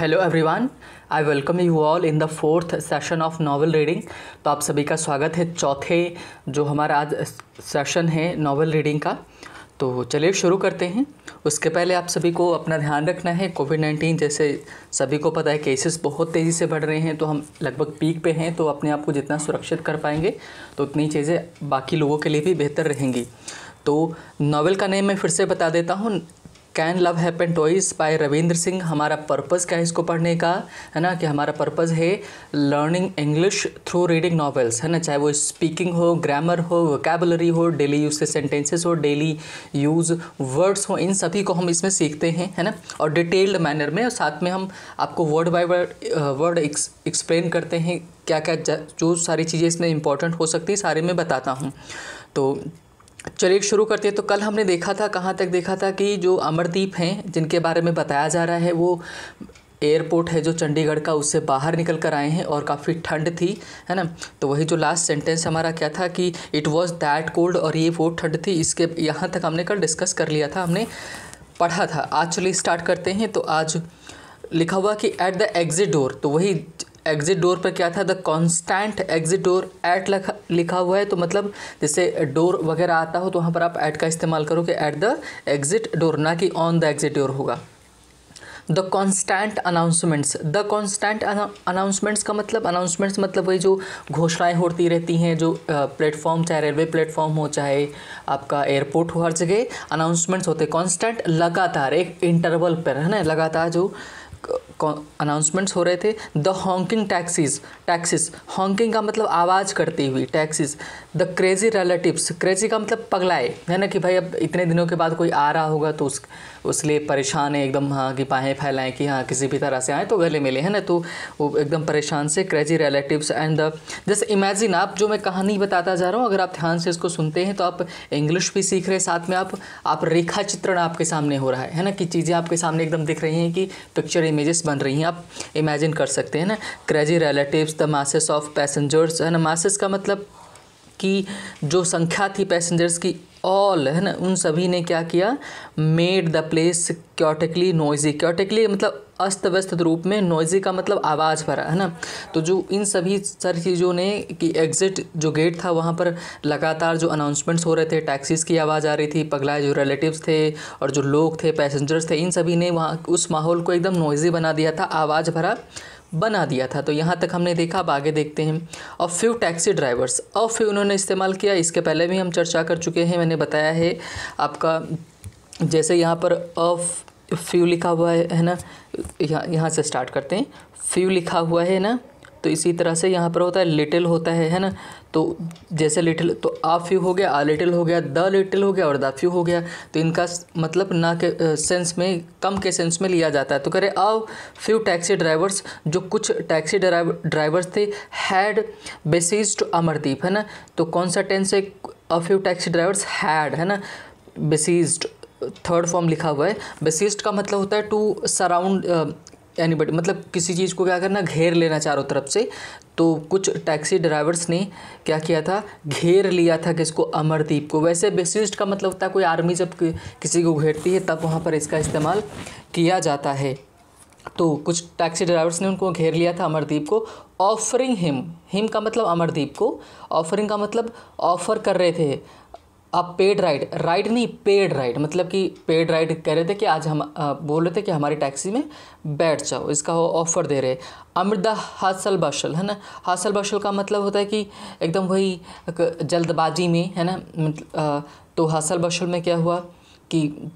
Hello everyone I welcome you all in the fourth session of novel reading तो आप सभी का स्वागत है चौथे जो हमारा आज सेशन है नॉवल रीडिंग का। तो चलिए शुरू करते हैं। उसके पहले आप सभी को अपना ध्यान रखना है कोविड नाइन्टीन जैसे सभी को पता है केसेस बहुत तेज़ी से बढ़ रहे हैं तो हम लगभग पीक पे हैं तो अपने आप को जितना सुरक्षित कर पाएँगे तो उतनी चीज़ें बाकी लोगों के लिए भी बेहतर रहेंगी। तो नावल का नेम मैं फिर से बता देता हूँ। Can love happen twice by Ravinder Singh हमारा पर्पज़ क्या है इसको पढ़ने का? है ना कि हमारा पर्पज़ है learning English through reading novels है ना? चाहे वो स्पीकिंग हो ग्रामर हो वोकेबलरी हो डेली यूज़ के सेंटेंसेस हो डेली यूज़ वर्ड्स हो, इन सभी को हम इसमें सीखते हैं, है ना? और डिटेल्ड मैनर में और साथ में हम आपको word by word word explain करते हैं क्या क्या जो सारी चीज़ें इसमें इंपॉर्टेंट हो सकती है, सारे में बताता हूँ। तो चलिए शुरू करते हैं। तो कल हमने देखा था, कहाँ तक देखा था कि जो अमरदीप हैं, जिनके बारे में बताया जा रहा है, वो एयरपोर्ट है जो चंडीगढ़ का, उससे बाहर निकल कर आए हैं और काफ़ी ठंड थी, है ना? तो वही जो लास्ट सेंटेंस हमारा क्या था कि इट वॉज़ दैट कोल्ड और ये वो ठंड थी, इसके यहाँ तक हमने कल डिस्कस कर लिया था, हमने पढ़ा था। आज चलिए स्टार्ट करते हैं। तो आज लिखा हुआ कि एट द एग्जिट डोर तो वही एग्ज़िट डोर पर क्या था? The constant exit door at लिखा हुआ है तो मतलब जैसे डोर वगैरह आता हो तो वहाँ पर आप एट का इस्तेमाल करो कि एट द एग्ज़िट डोर ना कि ऑन द एग्ज़िट डोर होगा। The constant announcements the constant announcements का मतलब अनाउंसमेंट्स मतलब वही जो घोषणाएँ होती रहती हैं, जो प्लेटफॉर्म चाहे रेलवे प्लेटफॉर्म हो, चाहे आपका एयरपोर्ट हो, हर जगह अनाउंसमेंट्स होते हैं। कॉन्स्टेंट लगातार, एक इंटरवल पर, है ना? लगातार जो अनाउंसमेंट्स हो रहे थे। The honking taxis taxis honking का मतलब आवाज़ करती हुई taxis the crazy relatives crazy का मतलब पगलाए। है ना कि भाई अब इतने दिनों के बाद कोई आ रहा होगा तो उस उसलिए परेशान है, एकदम हाँ कि पाएँ फैलाएँ, कि हाँ किसी भी तरह से आए तो गले मिले, हैं ना? तो वो एकदम परेशान से क्रेजी रिलेटिव्स एंड द जैसे इमेजिन आप, जो मैं कहानी बताता जा रहा हूँ, अगर आप ध्यान से इसको सुनते हैं तो आप इंग्लिश भी सीख रहे हैं, साथ में आप आप रेखा चित्रण आपके सामने हो रहा है है ना? कि चीज़ें आपके सामने एकदम दिख रही हैं कि पिक्चर इमेजेस बन रही हैं, आप इमेजिन कर सकते हैं ना? Crazy relatives the masses of passengers है ना? मासेस का मतलब कि जो संख्या थी पैसेंजर्स की ऑल है ना? उन सभी ने क्या किया? Made the place chaotically noisy chaotically मतलब अस्त व्यस्त रूप में नॉइजी का मतलब आवाज़ भरा, है ना? तो जो इन सभी सारी चीज़ों ने कि एग्ज़िट जो गेट था, वहाँ पर लगातार जो अनाउंसमेंट्स हो रहे थे टैक्सीज़ की आवाज़ आ रही थी पगलाए जो रिलेटिव्स थे और जो लोग थे पैसेंजर्स थे, इन सभी ने वहाँ उस माहौल को एकदम नॉइजी बना दिया था, आवाज़ भरा। बना दिया था। तो यहाँ तक हमने देखा, अब आगे देखते हैं। और फ्यू टैक्सी ड्राइवर्स और फ्यू उन्होंने इस्तेमाल किया। इसके पहले भी हम चर्चा कर चुके हैं। मैंने बताया है आपका, जैसे यहाँ पर अफ फ्यू लिखा हुआ है है ना? यहाँ यहाँ से स्टार्ट करते हैं। फ्यू लिखा हुआ है ना? तो इसी तरह से यहाँ पर होता है लिटिल होता है है ना? तो जैसे लिटिल तो आ फ्यू हो गया आ लिटिल हो गया द लिटिल हो गया और द फ्यू हो गया। तो इनका मतलब ना के सेंस में, कम के सेंस में लिया जाता है। तो करें आ फ्यू टैक्सी ड्राइवर्स जो कुछ टैक्सी ड्राइवर्स थे हैड बेसिस टू अमरदीप है ना? तो कौन सा टेंस है a few taxi drivers had है ना? बेसिस्ड थर्ड फॉर्म लिखा हुआ है। बेसिस्ड का मतलब होता है टू सराउंड एनी बट मतलब किसी चीज़ को क्या करना, घेर लेना चारों तरफ़ से। तो कुछ टैक्सी ड्राइवर्स ने क्या किया था? घेर लिया था किसको अमरदीप को। वैसे बेसिस्ट का मतलब होता है कोई आर्मी जब किसी को घेरती है, तब वहाँ पर इसका इस्तेमाल किया जाता है। तो कुछ टैक्सी ड्राइवर्स ने उनको घेर लिया था अमरदीप को। ऑफरिंग हिम हिम का मतलब अमरदीप को। ऑफरिंग का मतलब ऑफ़र कर रहे थे। अब पेड राइड राइड नहीं पेड राइड मतलब कि पेड राइड कह रहे थे कि आज हम बोल रहे थे कि हमारी टैक्सी में बैठ जाओ, इसका वो ऑफ़र दे रहे अमृदा हासल बशल, है ना? हासल बशल का मतलब होता है कि एकदम वही जल्दबाजी में, है ना? तो हासल बशल में क्या हुआ कि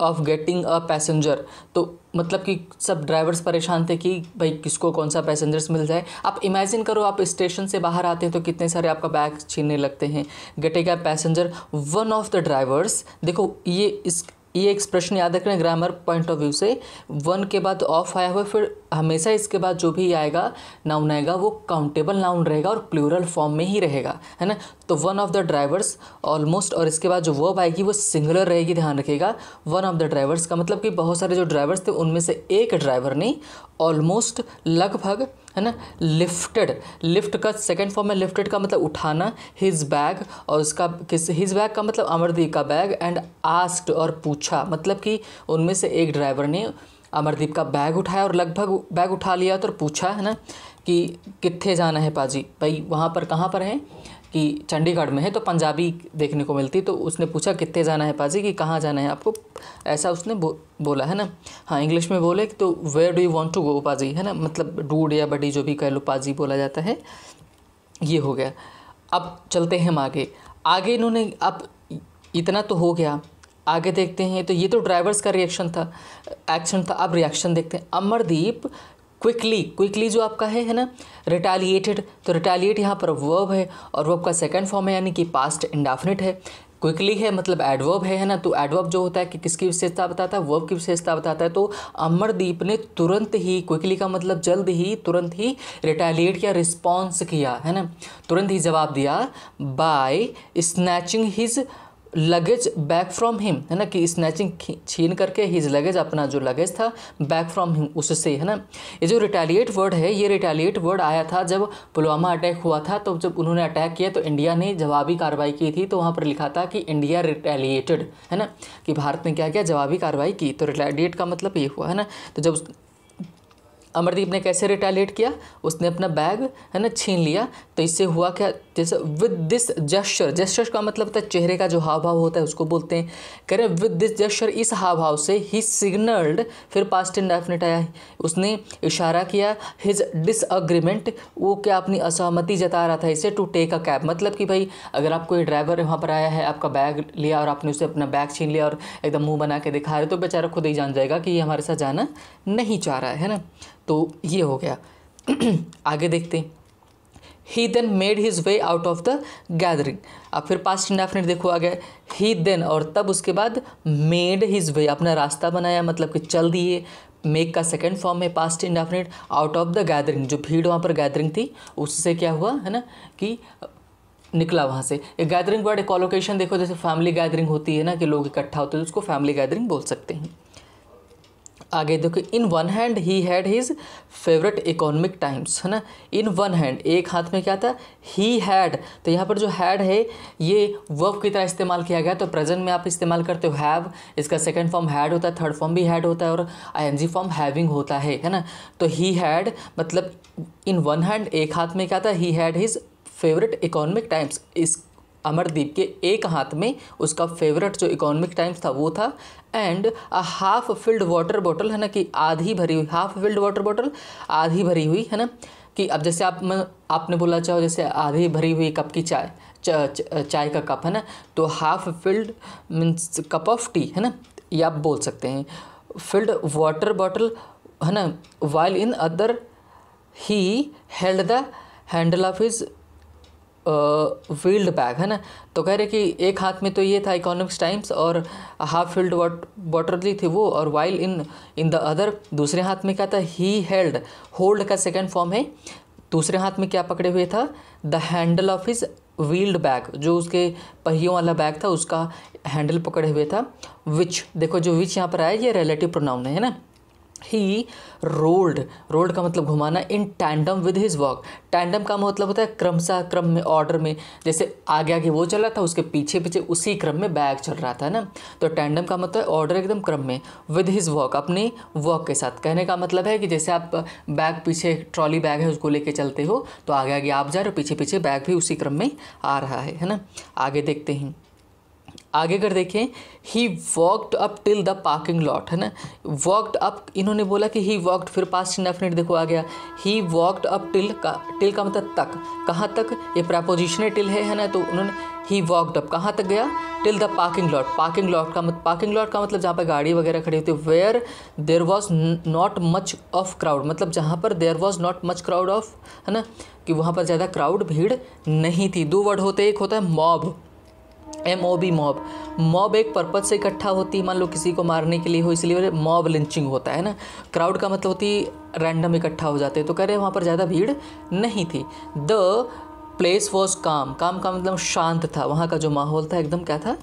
ऑफ़ गेटिंग अ पैसेंजर तो मतलब कि सब ड्राइवर्स परेशान थे कि भाई किसको, कौन सा पैसेंजर्स मिल जाए। आप इमेजिन करो, आप स्टेशन से बाहर आते हैं तो कितने सारे आपका बैग छीनने लगते हैं। Getting a passenger one of the drivers देखो ये इस ये एक्सप्रेशन याद रखना ग्रामर पॉइंट ऑफ़ व्यू से। वन के बाद ऑफ़ आया हुआ फिर हमेशा इसके बाद जो भी आएगा नाउन आएगा, वो काउंटेबल नाउन रहेगा और प्लूरल फॉर्म में ही रहेगा, है ना? तो one of the drivers almost और इसके बाद जो वर्ब आएगी, वो सिंगुलर रहेगी, ध्यान रखिएगा। वन ऑफ़ द ड्राइवर्स का मतलब कि बहुत सारे जो ड्राइवर्स थे, उनमें से एक ड्राइवर ने ऑलमोस्ट लगभग है ना? लिफ्टेड लिफ्ट का सेकेंड फॉर्म है लिफ्टेड का मतलब उठाना हिज बैग और उसका किस हिज बैग का मतलब अमरदीप का बैग एंड आस्ट और पूछा। मतलब कि उनमें से एक ड्राइवर ने अमरदीप का बैग उठाया और लगभग बैग उठा लिया तो पूछा, है ना? कि कितने जाना है पाजी? भाई, वहाँ पर कहाँ पर है? कि चंडीगढ़ में है तो पंजाबी देखने को मिलती तो उसने पूछा कितने जाना है पाजी? कि कहाँ जाना है? आपको ऐसा उसने बो, बोला है ना? हाँ इंग्लिश में बोले तो where do you want to go पाजी? है ना? मतलब डूड या बडी जो भी कह लो पाजी बोला जाता है। ये हो गया। अब चलते हैं हम आगे। आगे इन्होंने अब इतना तो हो गया। आगे देखते हैं तो ये तो ड्राइवर्स का रिएक्शन था। एक्शन था। अब रिएक्शन देखते हैं। अमरदीप क्विकली क्विकली जो आपका है है ना? रिटालिएटेड तो रिटालिएट यहाँ पर वर्ब है और वर्ब का सेकंड फॉर्म है, यानी कि पास्ट इंडाफिनिट है। क्विकली है मतलब एडवर्ब है है ना? तो एडवर्ब जो होता है कि किसकी विशेषता बताता है? वर्ब की विशेषता बताता है। तो अमरदीप ने तुरंत ही क्विकली का मतलब जल्द ही, तुरंत ही रिटालिएट किया रिस्पॉन्स किया, है ना? तुरंत ही जवाब दिया by snatching his luggage back from him है ना, कि स्नैचिंग छीन करके हिज लगेज अपना जो लगेज था बैक फ्रॉम हिम उससे, है ना। ये जो रिटेलिएट वर्ड है, ये रिटालिएट वर्ड आया था जब पुलवामा अटैक हुआ था तो जब उन्होंने अटैक किया तो इंडिया ने जवाबी कार्रवाई की थी तो वहाँ पर लिखा था कि इंडिया रिटेलिएटेड है ना, कि भारत ने क्या किया, जवाबी कार्रवाई की। तो रिटालिएट का मतलब ये हुआ, है ना। तो जब अमरदीप ने कैसे रिटालिएट किया? उसने अपना बैग है ना, छीन लिया। तो इससे हुआ क्या? जैसे विद दिस जस्चर जस्चर का मतलब होता है चेहरे का जो हाव भाव होता है, उसको बोलते हैं। कह रहे विद दिस जस्चर इस हाव भाव से ही सिग्नल्ड फिर पास्ट इन डेफिनेट आया उसने इशारा किया हिज डिसअग्रीमेंट वो क्या अपनी असहमति जता रहा था इसे टू टेक अ कैब मतलब कि भाई, अगर आप कोई ड्राइवर वहाँ पर आया है, आपका बैग लिया और आपने उसे अपना बैग छीन लिया और एकदम मुँह बना के दिखा रहे तो बेचारा खुद ही जान जाएगा कि ये हमारे साथ जाना नहीं चाह रहा है ना? तो ये हो गया। आगे देखते हैं। He then made his way out of the gathering अब फिर पास्ट इंडेफिनिट देखो आ गया। ही देन और तब उसके बाद मेड हिज वे अपना रास्ता बनाया मतलब कि चल दिए। मेक का सेकेंड फॉर्म है past indefinite out of the gathering जो भीड़ वहाँ पर गैदरिंग थी, उससे क्या हुआ, है ना? कि निकला वहाँ से। एक गैदरिंग वर्ड एक कॉलोकेशन देखो, जैसे फैमिली गैदरिंग होती है ना, कि लोग इकट्ठा होते हैं तो उसको फैमिली गैदरिंग बोल सकते हैं। आगे देखो in one hand he had his favourite Economic Times है ना? इन वन हैंड एक हाथ में क्या था? ही हैड तो यहाँ पर जो हैड है, ये वर्ब की तरह इस्तेमाल किया गया तो प्रेजेंट में आप इस्तेमाल करते हो हैव इसका सेकंड फॉर्म हैड होता है थर्ड फॉर्म भी हैड होता है, और आईएनजी फॉर्म हैविंग होता है है ना? तो ही हैड मतलब इन वन हैंड एक हाथ में क्या था? He had his favourite Economic Times इस अमरदीप के एक हाथ में उसका फेवरेट जो इकोनॉमिक टाइम्स था वो था and a half filled water bottle है ना, कि आधी भरी हुई हाफ़ फिल्ड वाटर बॉटल आधी भरी हुई, है ना, कि अब जैसे आप मैं, आपने बोला चाहो, जैसे आधी भरी हुई कप की चाय चाय का कप, है ना तो half filled means cup of tea है ना, ये आप बोल सकते हैं। फिल्ड वाटर बॉटल है ना while in other he held the handle of his field bag है ना? तो कह रहे कि एक हाथ में तो ये था इकोनॉमिक्स टाइम्स और हाफ़ फ़ील्ड वाटर थी वो और while in in the other दूसरे हाथ में क्या था? ही हेल्ड होल्ड का सेकेंड फॉर्म है। दूसरे हाथ में क्या पकड़े हुए था? The handle of his wheeled bag जो उसके पहियों वाला बैग था, उसका हैंडल पकड़े हुए था। विच देखो जो विच यहाँ पर आया, ये रिलेटिव प्रोनाउन है ना? ही रोल्ड रोल्ड का मतलब घुमाना in tandem with his work tandem का मतलब होता है क्रमशः क्रम में ऑर्डर में। जैसे आगे आगे वो चल रहा था, उसके पीछे पीछे उसी क्रम में बैग चल रहा था ना? तो टैंडम का मतलब ऑर्डर एकदम क्रम में विद हिज वर्क अपने वर्क के साथ। कहने का मतलब है कि जैसे आप बैग पीछे ट्रॉली बैग है, उसको लेके चलते हो तो आगे आगे आप जा रहे हो, पीछे पीछे बैग भी उसी क्रम में आ रहा है है ना? आगे देखते हैं। आगे कर देखें he walked up till the parking lot है ना? वॉकड अप इन्होंने बोला कि ही वॉकड फिर पास्ट इंडेफिनिट देखो आ गया। ही वॉकड अप टिल का टिल का मतलब तक। कहाँ तक? ये प्रपोजिशन टिल है है ना? तो उन्होंने ही वॉकड अप कहाँ तक गया? Till the parking lot parking lot का मतलब पार्किंग लॉट का मतलब जहाँ पर गाड़ी वगैरह खड़ी होती है where there was not much of crowd मतलब जहाँ पर there was not much crowd of है ना? कि वहाँ पर ज़्यादा क्राउड भीड़ नहीं थी। दो वर्ड होते, एक होता है mob M O B mob. Mob एक पर्पज से इकट्ठा होती है मान लो किसी को मारने के लिए हो, इसलिए मॉब लिंचिंग होता है ना। क्राउड का मतलब होती, रैंडम इकट्ठा हो जाते हैं। तो कह रहे हैं वहाँ पर ज़्यादा भीड़ नहीं थी। द प्लेस वॉज़ काम। काम का मतलब शांत था। वहाँ का जो माहौल था, एकदम क्या था?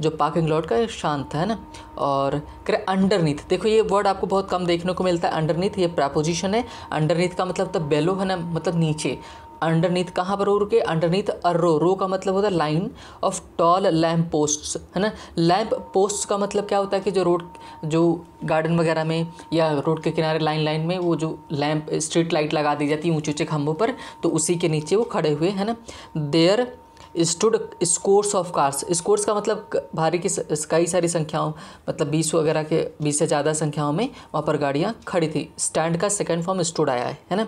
जो पार्किंग लॉट का, शांत था, है ना? और करे अंडरनीथ। देखो, ये वर्ड आपको बहुत कम देखने को मिलता है। अंडरनीथ, ये प्रपोजिशन है। अंडरनीथ का मतलब तो बेलो है ना मतलब नीचे। अंडरनीथ कहाँ पर रो के अंडरनीथ अर्रो रो का मतलब होता है line of tall lamp post है ना? लैम्प पोस्ट का मतलब क्या होता है कि जो रोड, जो गार्डन वगैरह में या रोड के किनारे लाइन लाइन में वो जो लैम्प स्ट्रीट लाइट लगा दी जाती है ऊँचे ऊँचे खम्भों पर तो उसी के नीचे वो खड़े हुए, है ना? There stood scores of cars scores का मतलब भारी की कई सारी संख्याओं मतलब बीस वगैरह के, बीस से ज़्यादा संख्याओं में वहाँ पर गाड़ियाँ खड़ी थी। स्टैंड का सेकेंड फॉर्म स्टूड आया है है ना?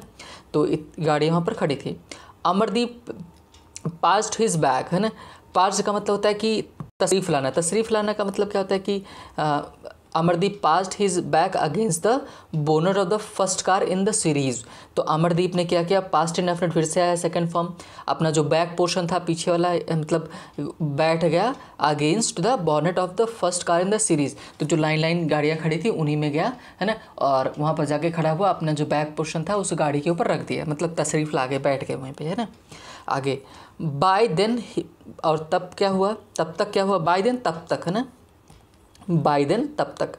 तो गाड़ियाँ वहाँ पर खड़ी थी। अमरदीप पास्ट हिज बैग है ना? पास्ट का मतलब होता है कि तशरीफ़ लाना। तशरीफ़ लाना का मतलब क्या होता है कि Amardeep past his back against the bonnet of the first car in the series तो अमरदीप ने क्या किया? पास्ट इंडेफिनेट फिर से आया सेकंड फॉर्म अपना जो बैक पोर्शन था, पीछे वाला मतलब बैठ गया against the bonnet of the first car in the series तो जो लाइन लाइन गाड़ियाँ खड़ी थी, उन्हीं में गया, है ना? और वहाँ पर जाके खड़ा हुआ, अपना जो बैक पोर्शन था, उस गाड़ी के ऊपर रख दिया। मतलब तशरीफ़ ला के बैठ गए वहीं पर है ना? आगे. बाय देन और तब क्या हुआ? तब तक क्या हुआ? बाय देन तब तक, है ना? बाई देन तब तक।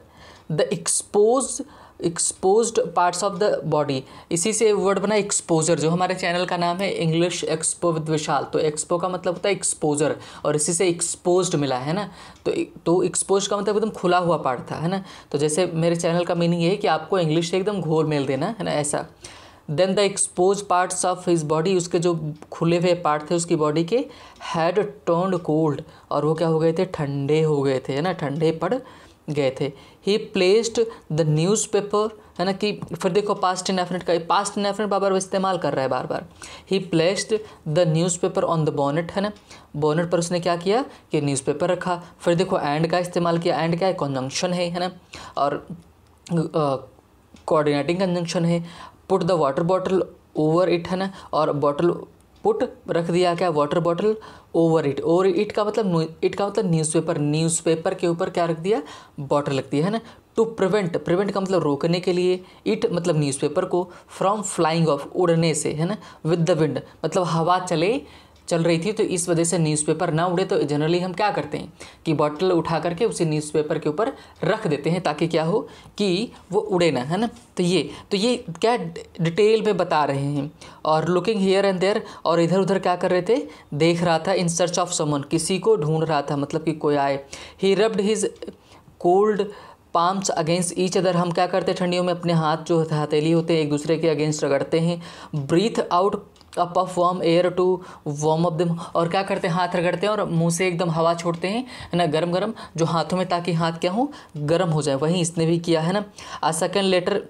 The expose expose parts of the body इसी से वर्ड बना एक्सपोजर जो हमारे चैनल का नाम है इंग्लिश एक्सपो विद विशाल तो एक्सपो का मतलब होता है एक्सपोजर और इसी से एक्सपोज मिला, है ना? तो तो एक्सपोज का मतलब एकदम खुला हुआ पार्ट था, है ना? तो जैसे मेरे चैनल का मीनिंग ये है कि आपको इंग्लिश से एकदम घोल मेल देना, है ना? ऐसा। Then the expose parts of his body उसके जो खुले हुए पार्ट थे उसकी बॉडी के हैड टर्नड कोल्ड और वो क्या हो गए थे? ठंडे हो गए थे, है ना? ठंडे पड़ गए थे। He placed the newspaper है ना कि फिर देखो पास्ट इनडेफिनेट का पास्ट इनडेफिनेट बार बार इस्तेमाल कर रहा है बार बार he placed the newspaper on the bonnet है ना? बॉनेट पर उसने क्या किया? कि न्यूज़पेपर रखा। फिर देखो एंड का इस्तेमाल किया। एंड क्या है? कॉन्जंक्शन है है ना? और कोऑर्डिनेटिंग कंजंक्शन है। Put the water bottle over it है ना? और बॉटल पुट रख दिया क्या? Water bottle over it over it का मतलब इट का मतलब न्यूज़पेपर न्यूज़पेपर के ऊपर क्या रख दिया? बॉटल रख दिया, है ना? टू प्रिवेंट प्रिवेंट का मतलब रोकने के लिए इट मतलब न्यूज़पेपर को फ्रॉम फ्लाइंग ऑफ़ उड़ने से, है ना? विद द विंड मतलब हवा चले चल रही थी तो इस वजह से न्यूज़पेपर ना उड़े तो जनरली हम क्या करते हैं कि बॉटल उठा करके उसे न्यूज़पेपर के ऊपर रख देते हैं, ताकि क्या हो कि वो उड़े ना, है ना? तो ये तो ये क्या डिटेल में बता रहे हैं। और लुकिंग हेयर एंड देयर और इधर उधर क्या कर रहे थे? देख रहा था इन सर्च ऑफ़ समन किसी को ढूंढ रहा था मतलब कि कोई आए। He rubbed his cold palms against each other हम क्या करते हैं, ठंडियों में अपने हाथ जो हथेली होते हैं, एक दूसरे के अगेंस्ट रगड़ते हैं। Breath out up of warm air to warm up दम और क्या करते हैं? हाथ रगड़ते हैं और मुँह से एकदम हवा छोड़ते हैं, है ना? गरम गरम, जो हाथों में ताकि हाथ क्या हो, गर्म हो जाए। वहीं इसने भी किया, है ना? A second later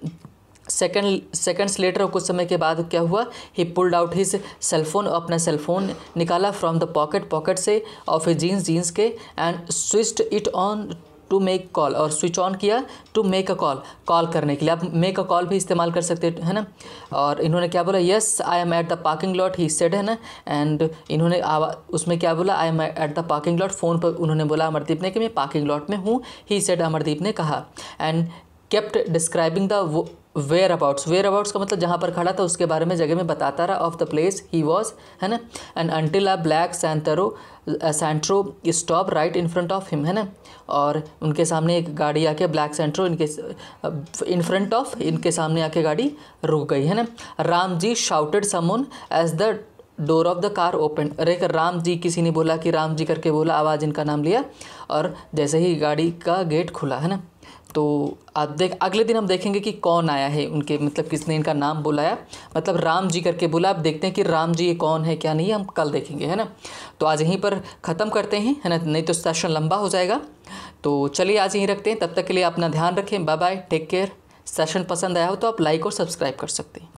second seconds later और कुछ समय के बाद क्या हुआ? He pulled out his cellphone अपना सेलफोन निकाला फ्रॉम द पॉकेट पॉकेट से ऑफ़ ए जीन्स जीन्स के and switched it on to make call और स्विच ऑन किया to make a call call करने के लिए। आप मेक अ कॉल भी इस्तेमाल कर सकते हैं ना? और इन्होंने क्या बोला? Yes I am at the parking lot he said है ना? एंड इन्होंने उसमें क्या बोला? I am at the parking lot phone पर उन्होंने बोला अमरदीप ने कि मैं पार्किंग लॉट में हूँ ही सेड अमरदीप ने कहा। And kept describing the whereabouts whereabouts का मतलब जहाँ पर खड़ा था, उसके बारे में जगह में बताता रहा of the place he was है ना? And until a black Santro Santro stop right in front of him है ना? और उनके सामने एक गाड़ी आके ब्लैक सेंट्रो इनके इन फ्रंट ऑफ़ इनके सामने आके गाड़ी रुक गई, है ना? Ram ji shouted someone as the door of the car open अरे राम जी किसी ने बोला कि राम जी करके बोला, आवाज़ इनका नाम लिया और जैसे ही गाड़ी का गेट खुला, है ना? तो आप देख, अगले दिन हम देखेंगे कि कौन आया है उनके मतलब किसने इनका नाम बुलाया। मतलब राम जी करके बोला, आप देखते हैं कि राम जी ये कौन है, क्या नहीं हम कल देखेंगे, है ना? तो आज यहीं पर ख़त्म करते हैं, है ना? नहीं तो सेशन लंबा हो जाएगा। तो चलिए आज यहीं रखते हैं, तब तक के लिए अपना ध्यान रखें bye bye take care. Session पसंद आया हो तो आप लाइक और सब्सक्राइब कर सकते हैं।